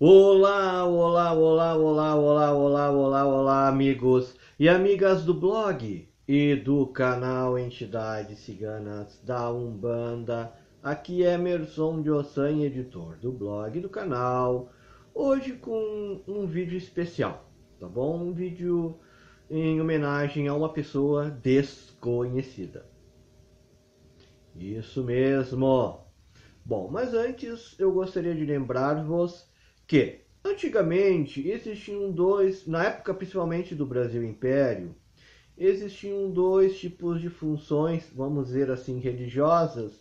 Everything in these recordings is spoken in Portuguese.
Olá, olá, olá, olá, olá, olá, olá, olá, amigos e amigas do blog e do canal Entidades Ciganas da Umbanda. Aqui é Emerson de Ossan, editor do blog e do canal. Hoje com um vídeo especial, tá bom? Um vídeo em homenagem a uma pessoa desconhecida. Isso mesmo. Bom, mas antes eu gostaria de lembrar-vos que antigamente existiam dois, na época principalmente do Brasil Império, existiam dois tipos de funções, vamos dizer assim, religiosas.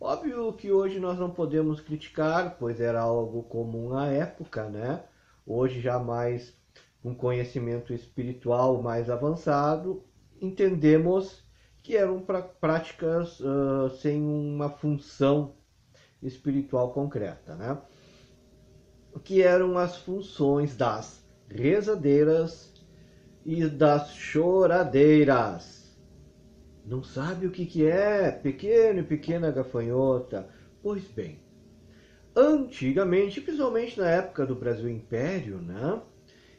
Óbvio que hoje nós não podemos criticar, pois era algo comum à época, né? Hoje já mais um conhecimento espiritual mais avançado, entendemos que eram práticas uh, sem uma função espiritual concreta, né? Que eram as funções das rezadeiras e das choradeiras. Não sabe o que, que é, pequeno e pequena gafanhota? Pois bem, antigamente, principalmente na época do Brasil Império, né,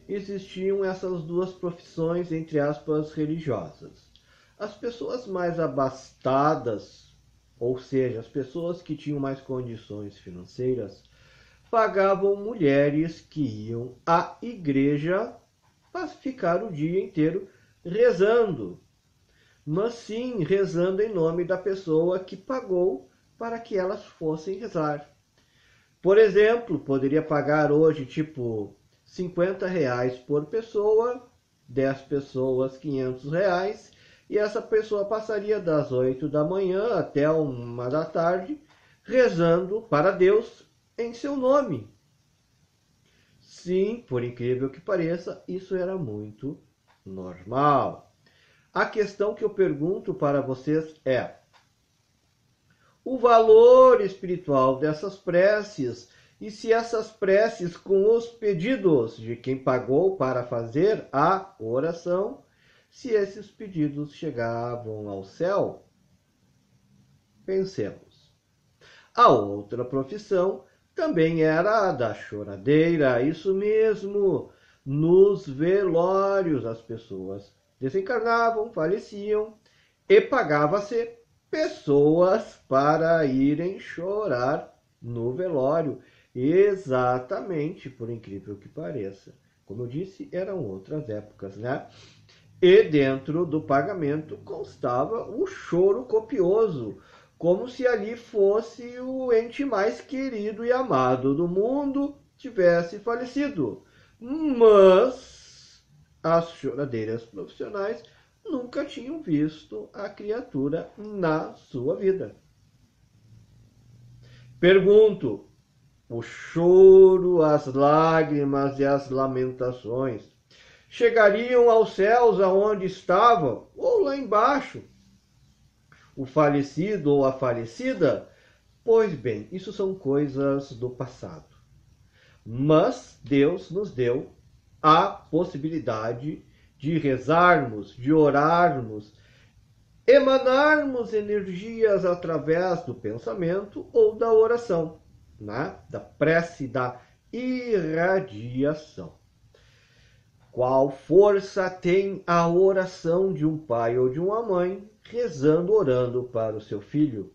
existiam essas duas profissões, entre aspas, religiosas. As pessoas mais abastadas, ou seja, as pessoas que tinham mais condições financeiras, pagavam mulheres que iam à igreja para ficar o dia inteiro rezando. Mas sim, rezando em nome da pessoa que pagou para que elas fossem rezar. Por exemplo, poderia pagar hoje tipo 50 reais por pessoa, 10 pessoas 500 reais, e essa pessoa passaria das 8 da manhã até uma da tarde rezando para Deus em seu nome. Sim, por incrível que pareça, isso era muito normal. A questão que eu pergunto para vocês é: o valor espiritual dessas preces e se essas preces com os pedidos de quem pagou para fazer a oração, se esses pedidos chegavam ao céu? Pensemos. A outra profissão também era da choradeira, isso mesmo. Nos velórios as pessoas desencarnavam, faleciam e pagava-se pessoas para irem chorar no velório. Exatamente, por incrível que pareça. Como eu disse, eram outras épocas, né? E dentro do pagamento constava o choro copioso, como se ali fosse o ente mais querido e amado do mundo tivesse falecido. Mas as choradeiras profissionais nunca tinham visto a criatura na sua vida. Pergunto: o choro, as lágrimas e as lamentações chegariam aos céus aonde estavam ou lá embaixo? O falecido ou a falecida? Pois bem, isso são coisas do passado. Mas Deus nos deu a possibilidade de rezarmos, de orarmos, emanarmos energias através do pensamento ou da oração, né? da prece, da irradiação. Qual força tem a oração de um pai ou de uma mãe rezando, orando para o seu filho?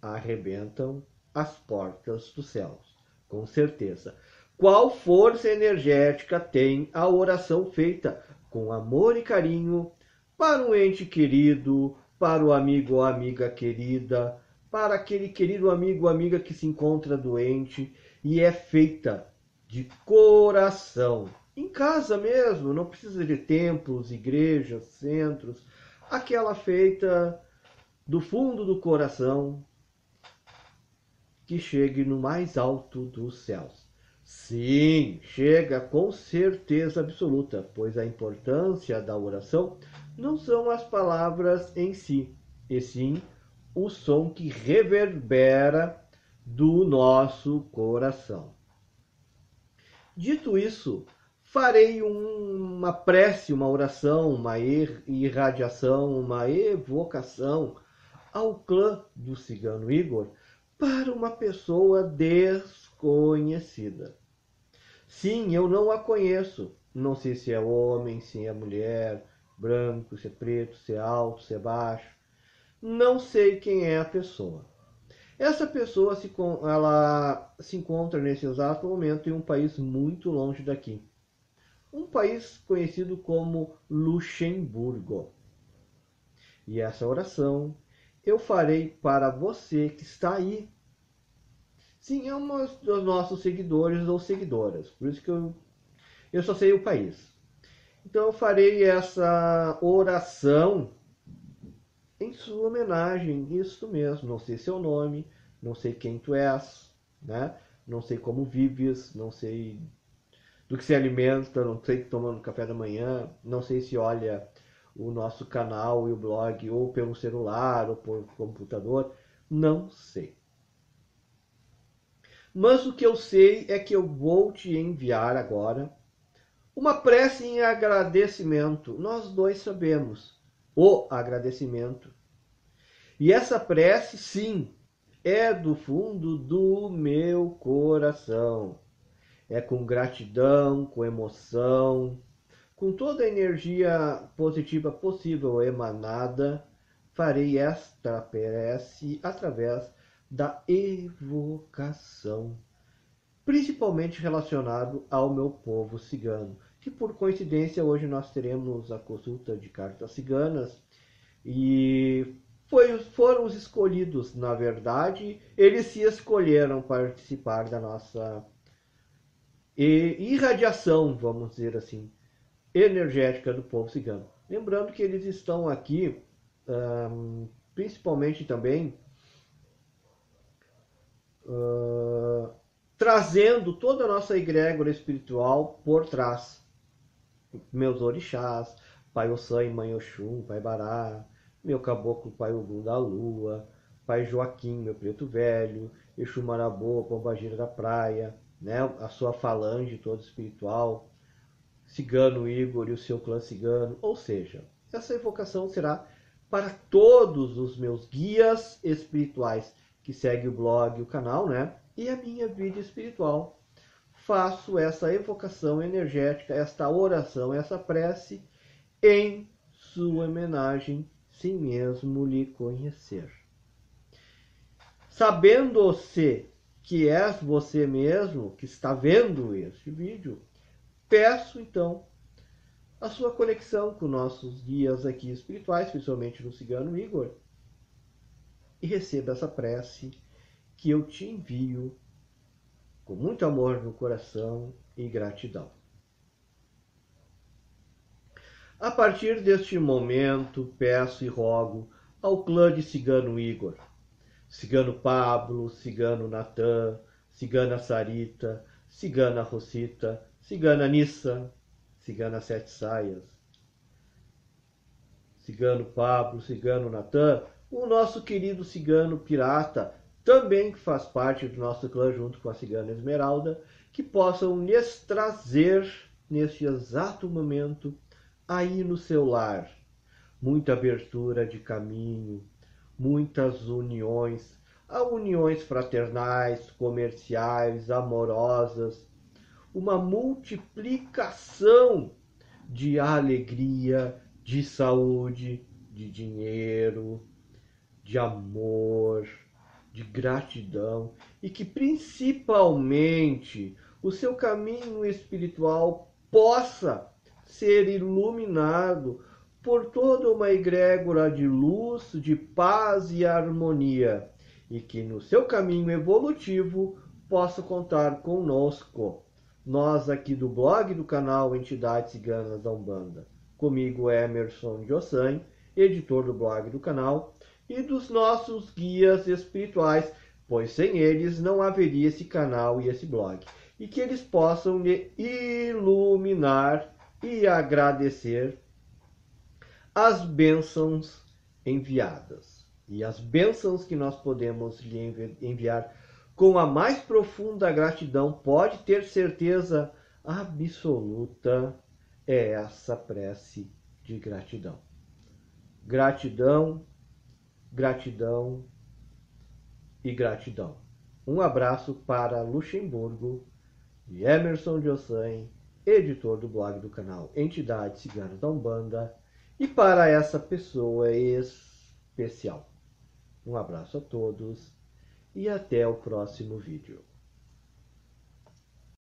Arrebentam as portas dos céus, com certeza. Qual força energética tem a oração feita com amor e carinho para um ente querido, para o amigo ou amiga querida, para aquele querido amigo ou amiga que se encontra doente e é feita de coração em casa mesmo, não precisa de templos, igrejas, centros, aquela feita do fundo do coração que chegue no mais alto dos céus. Sim, chega com certeza absoluta, pois a importância da oração não são as palavras em si, e sim o som que reverbera do nosso coração. Dito isso, farei uma prece, uma oração, uma irradiação, uma evocação ao clã do cigano Igor para uma pessoa desconhecida. Sim, eu não a conheço. Não sei se é homem, se é mulher, branco, se é preto, se é alto, se é baixo. Não sei quem é a pessoa. Essa pessoa se, ela se encontra nesse exato momento em um país muito longe daqui. Um país conhecido como Luxemburgo. E essa oração eu farei para você que está aí. Sim, é um dos nossos seguidores ou seguidoras. Por isso que eu, eu só sei o país. Então eu farei essa oração em sua homenagem, isso mesmo. Não sei seu nome, não sei quem tu és, né? Não sei como vives, não sei do que se alimenta, não sei tomando café da manhã, não sei se olha o nosso canal e o blog ou pelo celular ou por computador, não sei. Mas o que eu sei é que eu vou te enviar agora uma prece em agradecimento. Nós dois sabemos o agradecimento. E essa prece, sim, é do fundo do meu coração. É com gratidão, com emoção, com toda a energia positiva possível emanada, farei esta prece através da evocação, principalmente relacionado ao meu povo cigano, que por coincidência hoje nós teremos a consulta de cartas ciganas e foi, foram os escolhidos, na verdade, eles se escolheram participar da nossa irradiação, vamos dizer assim, energética do povo cigano. Lembrando que eles estão aqui, um, principalmente também, uh, trazendo toda a nossa egrégora espiritual por trás. Meus orixás, Pai Ossan e Mãe Oxum, Pai Bará, meu caboclo Pai Ogum da Lua, Pai Joaquim, meu preto velho, Exu Marabô, Pombagira da Praia, né, a sua falange toda espiritual, Cigano Igor e o seu clã cigano. Ou seja, essa evocação será para todos os meus guias espirituais que seguem o blog, o canal, né? E a minha vida espiritual. Faço essa evocação energética, esta oração, essa prece em sua homenagem, sem mesmo lhe conhecer. Sabendo-se que és você mesmo que está vendo este vídeo, Peço então a sua conexão com nossos guias aqui espirituais, principalmente no cigano Igor, e receba essa prece que eu te envio com muito amor no coração e gratidão. A partir deste momento, peço e rogo ao clã de Cigano Igor, Cigano Pablo, Cigano Natan, Cigana Sarita, Cigana Rosita, Cigana Nissa, Cigana Sete Saias, Cigano Pablo, Cigano Natan, o nosso querido Cigano Pirata, também que faz parte do nosso clã junto com a Cigana Esmeralda, que possam lhes trazer neste exato momento aí no seu lar muita abertura de caminho, muitas uniões, a uniões fraternais, comerciais, amorosas, uma multiplicação de alegria, de saúde, de dinheiro, de amor, de gratidão. E que principalmente o seu caminho espiritual possa ser iluminado por toda uma egrégora de luz, de paz e harmonia, e que no seu caminho evolutivo possa contar conosco nós aqui do blog do canal Entidades Ciganas da Umbanda. Comigo Emerson Jossan, editor do blog do canal, e dos nossos guias espirituais, pois sem eles não haveria esse canal e esse blog. E que eles possam lhe iluminar e agradecer as bênçãos enviadas. E as bênçãos que nós podemos lhe enviar com a mais profunda gratidão, pode ter certeza absoluta, é essa prece de gratidão. Gratidão, gratidão e gratidão. Um abraço para Luxemburgo de Emerson Jossan, editor do blog do canal Entidade Cigana da Umbanda, e para essa pessoa especial. Um abraço a todos e até o próximo vídeo.